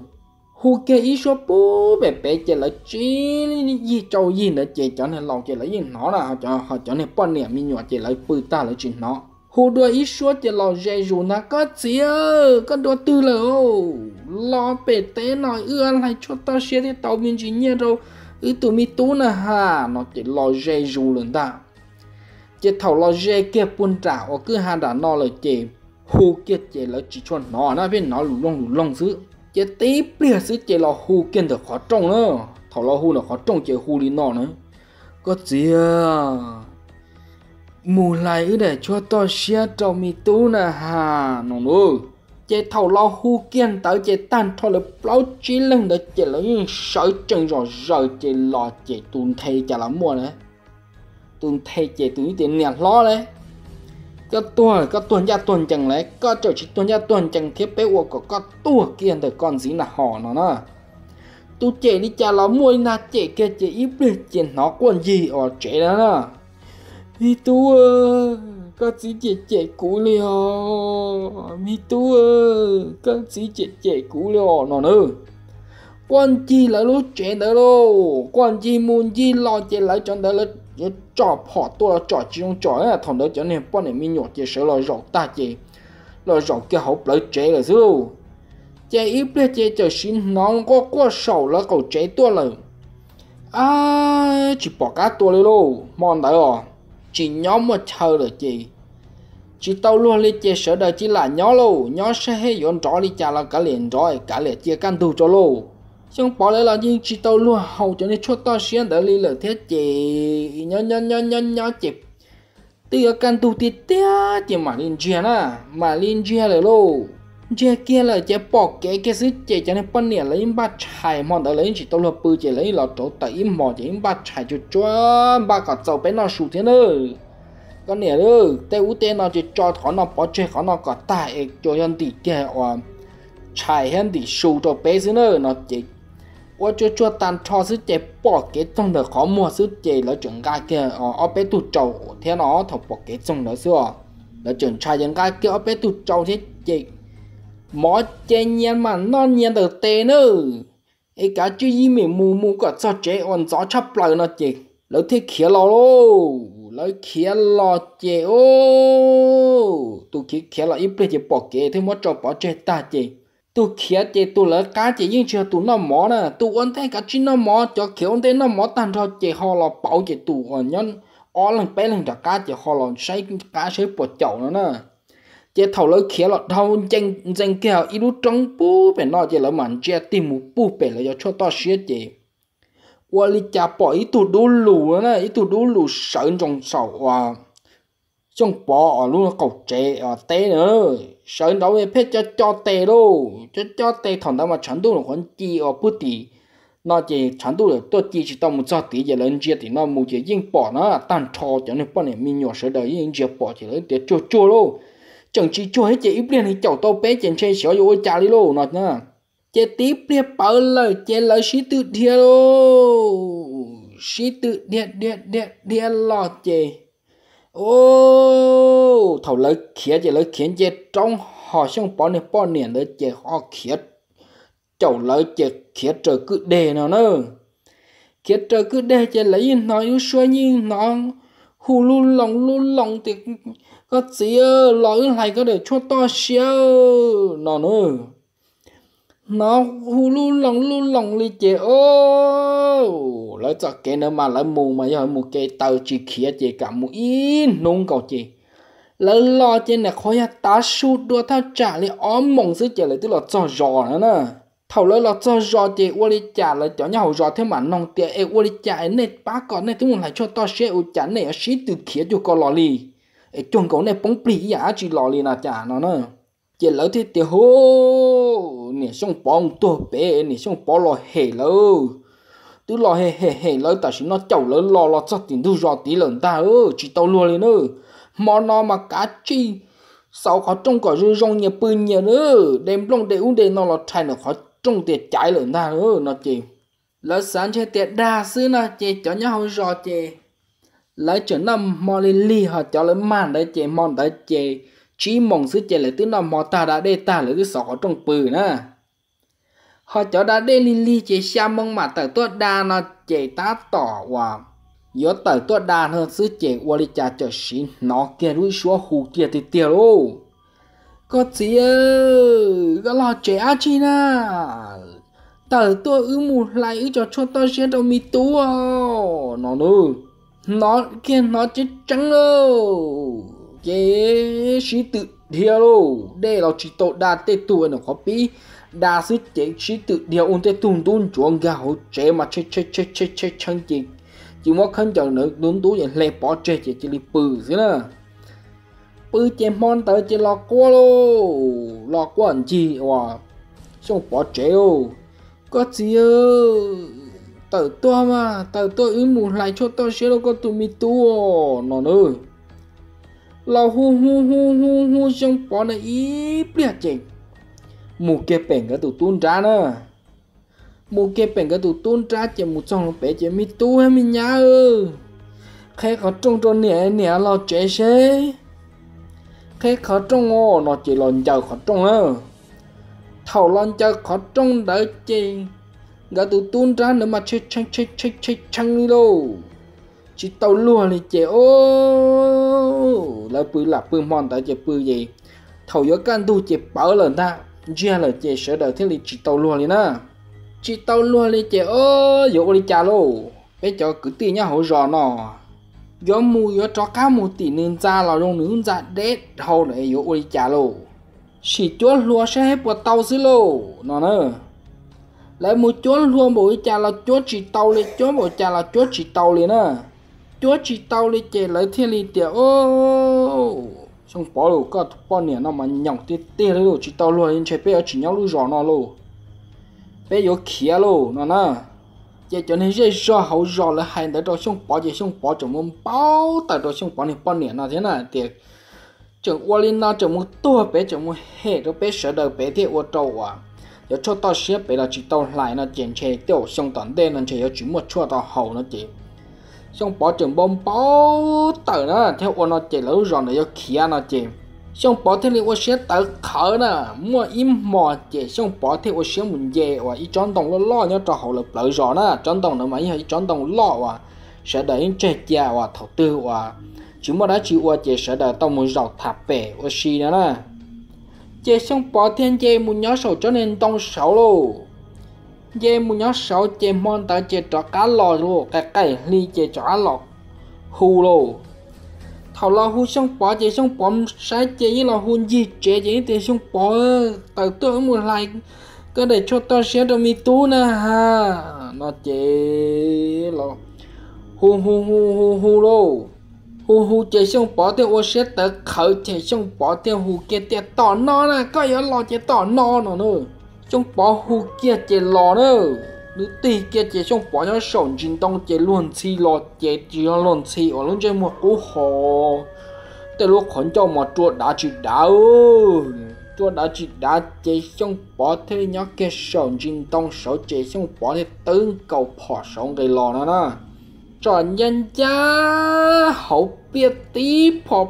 hu kê ý số bố bè bè chỉ là chỉ gì châu gì nữa? Chỉ cho nên lòng chỉ là gì? Nó là cho họ cho nên bọn nè mi nhỏ chỉ là bự ta là chuyện nó. Hù đua ý số chỉ là dễ dù nó có gì ơ, có đua tư lờ ô. Lo bè tế nói ưa lại cho tao xe thì tao mình chỉ nhớ đâu ư tụi mi tú nè ha nó chỉ lo dễ dù lần ta. Chỉ thầu lo dễ kia buôn trả ở cứ hà đã nó là chỉ hù kia chỉ là chỉ cho nó nó bên nó lù lông lù lông dữ chế tí bia xứ chế lo hù kiên được khó trông nữa. Thầu lo hù là khó trông chế hù đi nọ nữa. Có gì à? Mù lại để cho tôi xe trâu mi tú nè hà. Nó nữa chế thầu lo hù kiên tới chế tan thôi là bao chỉ lưng để chế là những sợi chân rồi rồi chế lo chế tuôn thay chả là mua nữa. Tuần thay chế tuần tiền nhạt lo đấy cho tuần, có tuần gia tuần chẳng lẽ, có chỗ chỉ tuần gia tuần chẳng thiết bé của có có tua kia được còn gì là họ nó nó tu chế đi cha nó mua na chế kia chế ít biết chế nó quan gì ở chế đó nó mi tu có gì chế chế cũ liao mi tu có gì chế chế cũ liao nó nữa quan chi là lúc chế đó lô. Quan chi muốn chi lo chế lại chọn đó là nhớ trò họ tôi là trò chỉ trong trò là thằng đó cho nên bọn này mình nhọ chỉ sợ lo rộng ta chỉ là rộng cái hộp lấy chế là chứ chế ít biết chế cho xin nó có qua sầu là cầu chế tôi là à chỉ bỏ cá tôi luôn mòn đấy à chỉ nhóm một chờ là chị. Chỉ tao luôn lên chế sợ đời chỉ là nhỏ luôn nhỏ sẽ hay dọn trò đi chả là cả liền rồi, cả liền chia căn tu cho luôn xong bỏ lại là những chỉ tàu luôn hậu cho nên cho tao xuyên đã lý lợi thế chị. Nhớ nhớ nhớ nhớ nhớ chị. Từ ở căn tu tiết tía chị mà linh chia na mà linh chia rồi lô. Chia kia là chị bỏ cái cái sự chị, cho nên bên nè lấy ba chạy mòn đã lấy chỉ tao là bự chị lấy là chỗ tại mỏ chị ba chạy cho cho ba cả tàu bên nó sụt thế nữa con nè đó tại u tiên nó chỉ cho khó nó bỏ chơi khó nó cả tại cho nhân tỷ cái à ờ, chạy hen tỷ sụt cho bé thế nữa nó chỉ 我就做单超是这包给种的好么是这了整个个哦，我被都走天咯，头包给种的是哦，了整差人家叫我被都走这这。mỏ chén nhiên mà non nhiên từ tê nữa ấy cả chú ý mình mù mù có cho chế on gió chấp lại nó chị lỡ thế khía lò lô lỡ khía lò chị ô tu khía khía lò ít bây giờ bỏ kế thế mất cho bỏ chế ta chị Tu kia chị, tu lỡ cá chị nhưng chưa tu nó mỏ nè. Tu ăn thế cả chín nó mỏ, cho kiểu ăn thế nó mỏ tan cho chị họ lò bảo chị tu còn nhân. Ó lần bé lần cho cá chị họ lò say cá sẽ bột chậu nữa nè. Chế thầu lỡ kia lọ thầu danh danh kia ít lúc trong bù bể nó chế lỡ mặn chế tìm một bù bể là cho to xía chế qua li cha bỏ ít tu đu lù nữa ít tu đu lù sợ trong sầu à xong bỏ ở luôn cầu chế ở té nữa. Sợ đâu về phết cho cho tê luôn cho cho tê thằng đó mà chẳng đủ là khoản chi ở bút tì nó chỉ chẳng đủ là tôi chỉ chỉ tao một cho tỷ giờ lên chia thì nó một chỉ riêng bỏ nó tan cho cho nên bọn này mình nhỏ sợ đời riêng chia bỏ chỉ lấy để cho cho luôn chẳng chỉ cho hết chỉ ít liền thì cháu tao bé trên xe xóa vô trả đi luôn nó nha chế tiếp liền bảo lời chế lời sĩ tự thiệt luôn sĩ tự thiệt thiệt thiệt thiệt lo chế ô thầu lấy khía chỉ lấy khiến chỉ trong họ xong bỏ này bỏ niệm nữa chỉ họ khía. Chậu lấy chỉ khía trời cứ đề nào nữa khía trời cứ đề chỉ lấy nó yêu xoay như nó. Hù lu lòng lu lòng thì có gì ơ lỡ lại có để cho to xíu. Nó nữa nó hú lu lòng lu lòng li chế ô lỡ cho cái nữa mà lỡ mù mà giờ mù cái tàu chỉ khía chế cả mù in nung cầu chế lỡ lo chế này khó ya ta su đua thao trả li óm mộng sư chế lại tức là cho giò nữa nè. Thầu lỡ là cho giò chế ô li trả lại cho nhau giò thêm mà nong tiền ê ô li trả ê nè ba con nè tức muốn lại cho to xe ô trả nè ở xí từ khía cho con lò li ê chung cầu nè, bóng bì giá à, chỉ lò li là trả nó nữa chỉ lỡ thì tiêu hô nè xong bóng tua bé nè xong bó lò hề lỡ. Tứ lò hề hề hề lỡ, tại nó chậu lỡ lò lò cho tiền tu rò tí lần ta ơ chỉ tao luôn lên ơ. Mà nó mà cá chi sau khó trông có rư rong nhà pin nhà nữa đem lông để uống để nó là thay nó khó trông tiệt trái lần ta ơ, nó chỉ lỡ sáng chơi tiệt đa xứ nó chê cho nhau rò chê lỡ chỗ năm mò li li họ cho lỡ màn đấy chê mòn đấy chê chỉ mong sự chị lấy từ năm mò ta đã để ta lấy từ sọ trong bự nè họ cho đã để li li chế xa mong mà tờ tuột đa nó chị ta tỏ và nhớ tờ tuột đa hơn sự chị qua đi cha cho xin nó kia đuôi xóa hù kia thì tiêu ô có gì ơ có lo chị á chi na tờ tôi ư mù lại ư cho cho tôi xem đâu mi tú nó nữa nó kia nó chết trắng đâu chế sĩ tự điều đâu đây là chỉ tổ đa tê tuổi nó có bị đa sức chế sĩ tự điều ôn tê tuôn tuôn chuông gạo chế mà chế chế chế chế chế chân chị. Chỉ muốn khăn chờ nữa đúng tú vậy lẹ bỏ chế chế chỉ li bự thế nè. Bự chế mòn tới chế lọ qua lô. Lọ qua anh chị wow xong bỏ chế ô. Có gì ơ tờ tôi mà tờ tôi ư mù lại cho tôi chế đâu có tụi mi tu nó nữa là hu hu hu hu hu trong bỏ này ít biết chỉnh mù kê bèn cái tụi tôn ra nữa mù kê bèn cái tụi tôn ra chỉ một trong bé chỉ mi tu hay mi nhá ơ khai khó trong cho nè nè lo chế xe khai khó trong ô nó chỉ lon chờ khó trong ơ thầu lon chờ khó trong đợi chê gã tụ tôn ra nữa mà chê chơi chê chê chê chăng đi đâu chỉ tàu lùa này chị ô là bự là bự mòn tại chị bự gì? Thầu gió can tu chị bảo lần ta chia là chị sợ đời thế là chỉ tàu lùa này nè chỉ tàu lùa này chị ô dỗ đi cha lô. Bé cho cứ tiền nhá hỗ rò nò. Gió mù gió cho cá mù tỷ nên ra là luôn nướng ra đét hầu này dỗ đi cha lô. Chỉ chúa lùa sẽ hết bộ tàu xí lô nó nè, lại một chốt luôn bộ cha là chốt chỉ tàu lên chốt bộ cha là chốt chỉ tàu lên à chúa chỉ tao lấy chè lấy thiên lý tiệt ô xong bỏ luôn có bỏ nè nó mà nhỏng tê tê lấy luôn chỉ tao luôn nên chơi bây ở chỉ nhau luôn rõ nó luôn bây giờ kia luôn nó nè giờ cho nên dễ rõ hậu rõ là hai đứa đó xong bỏ giờ xong bỏ chồng mông bao tại đó xong bỏ nè bỏ nè nó thế này thì chồng qua lên nó chồng một tua bé chồng một hệ đó bé sợ đời bé thì ô trâu à giờ cho tao xếp bé là chỉ tao lại nó chèn chè tiêu xong toàn đen nó chỉ chỉ một chua tao hậu nó chỉ xong bỏ trường bom bao tờ nó theo ô nó chạy lỡ rồi này do kia nó chạy xong bỏ theo liệu ô xe tờ khở nè mua im mò chạy xong bỏ theo ô xe mình về và ít chọn đồng lo lo nhớ cho hậu lực lỡ rồi nè chọn đồng nó mấy hay chọn đồng lo và sẽ đợi chạy già và thầu tư và chúng mà đã chịu qua chạy sẽ đợi tao muốn rào thạp về ô xe nữa nè chạy xong bỏ thiên chạy muốn nhớ sầu cho nên tông sầu luôn dê mu nhớ sáu chè mòn ta chè cho cá lò luôn cái cái ly chè cho cá lò hù lô thầu lò hù xong bỏ chè xong bỏ sai chè như là hù gì chè chè thì xong bỏ. Từ tôi một lại cái để cho tao sẽ được mi tu nè, ha. Nó chè lò. Hù hù hù hù hù lô hù hù chè xong bỏ thì ô sẽ tự khởi chè xong bỏ thì hù kia tiệt tỏ no nè, có yếu lò chè tỏ no nữa trong bỏ hù kia chế lò nữa nữ tì kia chế trong bỏ cho sổn chính tông chế luôn chi lò chế chỉ luôn chi, ở luôn chế một cú hồ từ lúc khẩn cho mà chua đã chỉ đá chua đã chỉ đá chế trong bỏ thế nhớ kia sổn chính tông sổ chế trong bỏ thế tương cầu bỏ sống cái lò nữa nè cho nhân gia hậu biết tí bỏ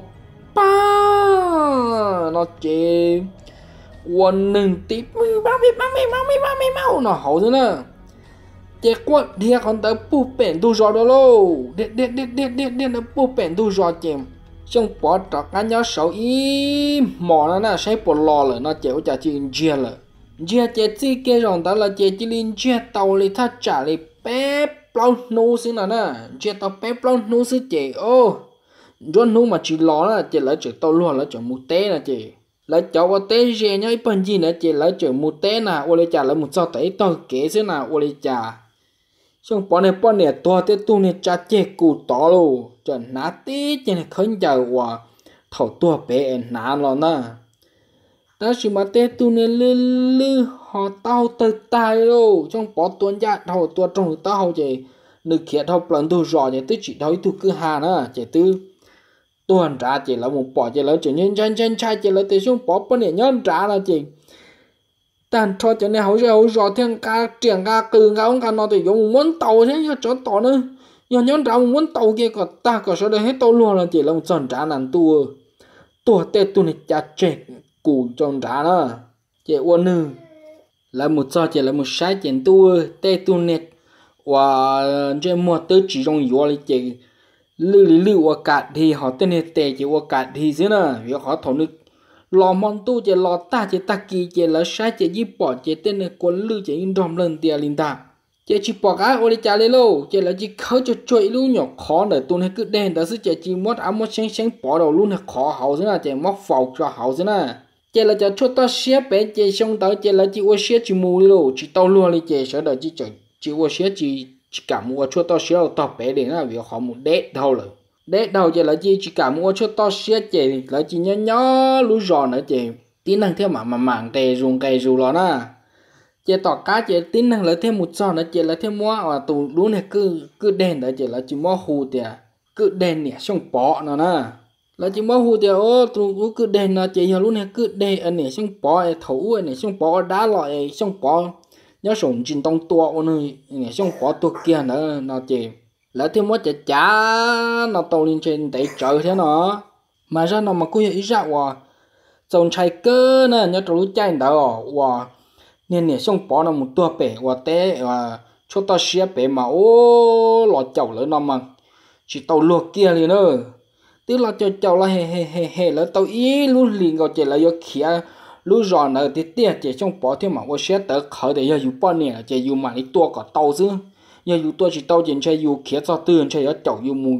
ba nó 원능 띠뿡 빠미 빠미 빠미 빠미 마우 nó hậu thế nè chế quật tới bu bèn tu gió đó lô. Điện điện điện nó bu bèn tu trong bỏ trọ cá nhớ sầu im mỏ nó nè sẽ bỏ lò rồi nó chịu trả chuyện chia rồi chia chế chi kia là chế chỉ liên chia tàu li thắt trả li bé plau nô xin là nè chia tàu bé plau nô xin chế ô. Rồi nô mà chỉ lò là chế lại chế tàu luôn là chế mu té là chế lấy cháu vào tế rẻ nhá ít phần gì nữa, chỉ lại chở một tế nào ô lê chả lại một sao tế to kế thế nào ô lê chả. Xong bọn này bọn này to tế tu này trả chè cụ to lô chờ ná tế chè này khấn chả hòa thảo tua bé ná lo nè ta chỉ mà tế tu này lư lư, họ tao tới tai lô trong bỏ tuần ra thảo tua trong tao chỉ nữ kia thảo lần tu rõ chỉ tư chỉ thầu tu cứ hà nè chè tư tuần trả chỉ là một bỏ chỉ là chỉ nhân chân chân trai chỉ là tiền xuống bỏ bên này nhân trả là chỉ 但 cho cho này hậu sẽ hậu rõ thêm cả tiền cả cừ cả ông cả nó thì dùng muốn tàu thế, cho cho tàu nữa. Nhưng nhân trả muốn tàu kia có ta có số đây hết tàu luôn là chỉ là một chân trả nàn tu tu tết tu này chả chết cụ chân trả đó. chỉ uốn nữa là một cho chỉ là một sai tiền tu tết tu này và trên mua tới chỉ trong yếu là chỉ lư lý lư ở thì họ tên hệ tệ chỉ ở cả thì chứ nè vì họ thổ nước lò mòn tu chỉ lò ta chỉ ta kỳ chỉ là sai chỉ dí bỏ chỉ tên hệ quân lư chỉ in đom lên tiền linh ta. Chỉ chỉ bỏ cái ô đi trả lấy lâu chỉ là chỉ cho chơi luôn nhỏ khó để tuần hệ cứ đen đó sự chỉ chỉ mất ăn mất sáng sáng bỏ đầu luôn hệ khó hậu chứ nè chỉ mất phọc cho hậu chứ nè. Chỉ là chỉ cho ta xé bé chỉ xong tới chỉ là chỉ ô xé chỉ mù đi chỉ tao luôn đi chỉ sợ đợi chỉ chỉ ô xé chỉ chỉ cả mua cho tao xíu tao bé để nó việc họ một đét đâu rồi đét đâu chứ là chi? Chỉ cả mua cho tao xíu chị là chỉ nhớ nhớ lú giò nữa chị. Tính năng theo mà mà mảng tề dùng cây dù lo na. Chị tỏ cá chị tính năng lấy thêm một giò nữa chị, lấy thêm mua và tù lú này cứ cứ đèn nữa chị, là chỉ mua hù tiền cứ đèn nè, xong bỏ nó na. Là chỉ mua hù tiền ô, tù lú cứ đèn nó chị, giờ lú này cứ đèn anh nè, xong bỏ thủ anh nè, xong bỏ đá lọ xong bỏ nhớ sủng chín tông tua ôn ơi nghe xong quá tua kia nữa nó chỉ lỡ thêm một chả chả nó tàu lên trên để chờ thế nó mà ra nó mà cứ ý ra wa trồng trái cơ nè, nhớ trâu chạy đó wa nên nè, xong bỏ nó một tua bể wa té wa cho ta xia bể mà, ô, lọ chậu lỡ nó mà. Chỉ tàu luộc kia liền nữa tức là cho chậu là hè hè hè hè lỡ tàu ý luôn liền, gọi chỉ là do kia lúc rồi nợ thì tiền chỉ trong bỏ thêm mà 我 sẽ tới khởi để yêu bao nè, chỉ yêu mà đi tua cả tàu chứ giờ yêu tua chỉ tàu chỉ chơi yêu kia cho tiền chơi ở chậu yêu mù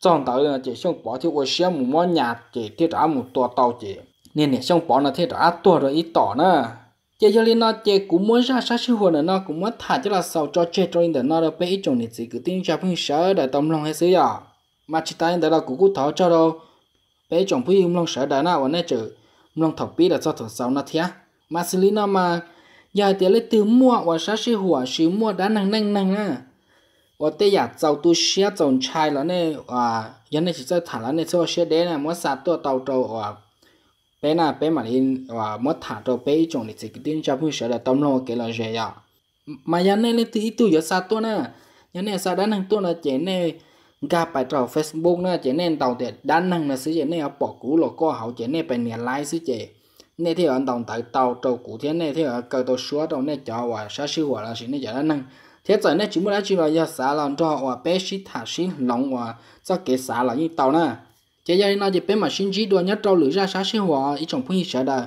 trong tới là chỉ trong bỏ thì 我 sẽ một món nhà chỉ thiết trả một tua tàu chỉ nên nè trong bỏ là thiết trả tua rồi ít tỏ nữa chỉ cho nên nó chỉ cũng muốn ra sát sinh hoạt nó cũng muốn thả cho là sau cho chơi cho nên nó được biết trong này chỉ cứ tin cho phim sợ để tâm lòng hay sự à mà chỉ tay đó là cũng cứ tháo cho đâu bé chồng phu lòng sợ đã nào ấy chơi long thọc bí là cho thọ sáu nó thia. Mà xử lý nó mà giờ thì lấy từ mua và sát sĩ hùa sĩ mua đã năng năng năng à và tê giả giàu tu xe giàu chai là nè à giờ này chỉ cho thả là nè cho xe đế nè, mua sát tua tàu trâu à bé na bé mà lên và mua thả trâu bé chồng thì chỉ cái tin cho phun sữa là tông lo cái là dễ à mà giờ này lấy từ ít tu giờ sát tua nè. Giờ này sát đã năng tua là chỉ nè ga bài trò Facebook nó chỉ nên tàu thì đan năng là sử dụng này, bỏ cũ là có hậu chỉ nên phải nhận lại sử dụng nên thì ở đồng tại tàu trâu cũ thế này, thì ở cơ tàu xóa tàu nên cho và sát sư hoặc là sự nên giờ năng. Thế giờ nên chúng ta chỉ là giờ xả lòng cho và bé sĩ thả sĩ lòng và cho cái xả là như tàu nè. Chỉ giờ nó chỉ bé mà sinh chỉ đua nhất trâu lưỡi ra sát sư hoặc ít trong phương hiện đó